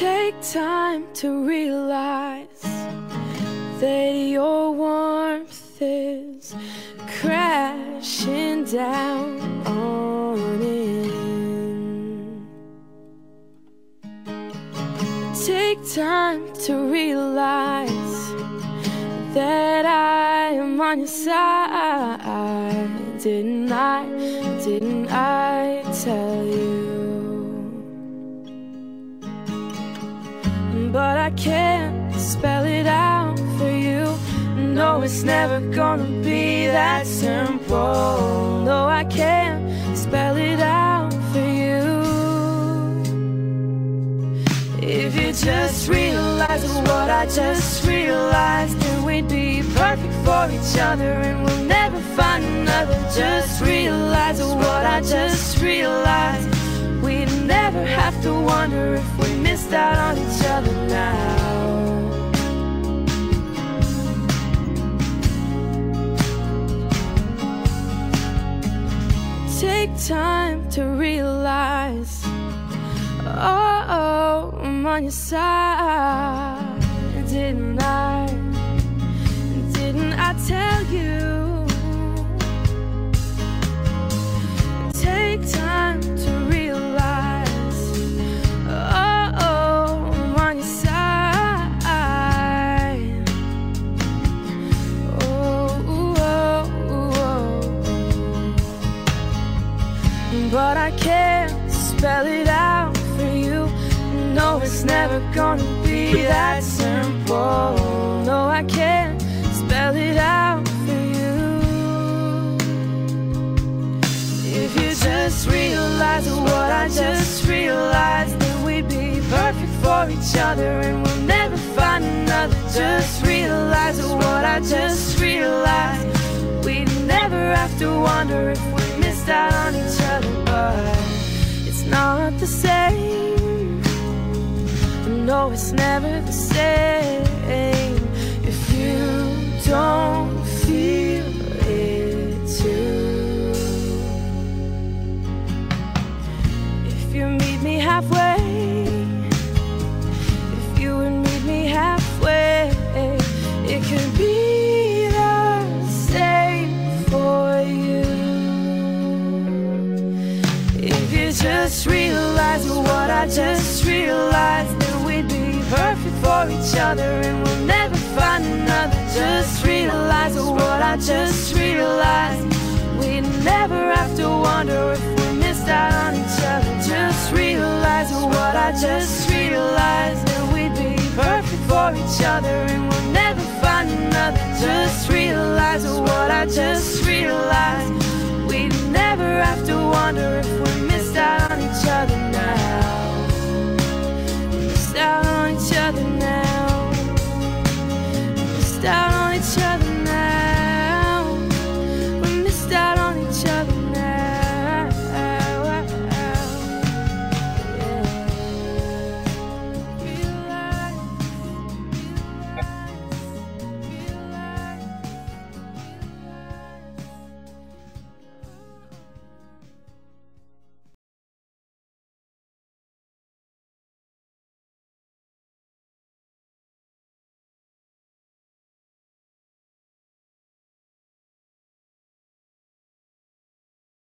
Take time to realize that your warmth is crashing down on in. Take time to realize that I am on your side. Didn't I? Didn't I tell you? But I can't spell it out for you. No, it's never gonna be that simple. No, I can't spell it out for you. If you just realize what I just realized, then we'd be perfect for each other and we'll never find another. Just realize what I just realized. Have to wonder if we missed out on each other now. Take time to realize, oh, I'm on your side. Didn't I? Didn't I tell you? But I can't spell it out for you. No, it's never gonna be that simple. No, I can't spell it out for you. If you just realize what I just realized, then we'd be perfect for each other and we'll never find another. Just realize what I just realized. We'd never have to wonder if we missed out on the same. No, it's never the same if you don't feel it too. If you meet me halfway, just realize what I just realized, then we'd be perfect for each other and we'll never find another. Just realize what I just realized. We'd never have to wonder if we missed out on each other. Just realize what I just realized. That we'd be perfect for each other and we'll never find another. Just realize what I just realized. We'd never have to wonder it's your